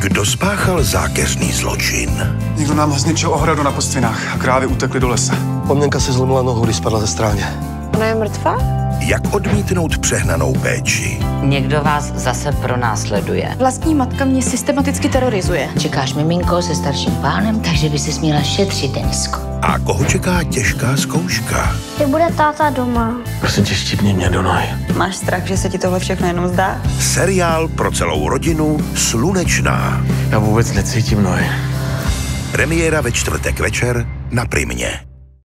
Kdo spáchal zákeřný zločin? Někdo nám zničil ohradu na postvinách a krávy utekly do lesa. Poměnka se zlomila nohu, když spadla ze stráně. Ona je mrtvá? Jak odmítnout přehnanou péči? Někdo vás zase pronásleduje. Vlastní matka mě systematicky terorizuje. Čekáš miminko se starším pánem, takže by si směla šetřit, Denisko. A koho čeká těžká zkouška? Kdy bude táta doma? Prosím tě, štípni mě do nohy. Máš strach, že se ti tohle všechno jenom zdá? Seriál pro celou rodinu Slunečná. Já vůbec necítím nohy. Premiéra ve čtvrtek večer na Primě.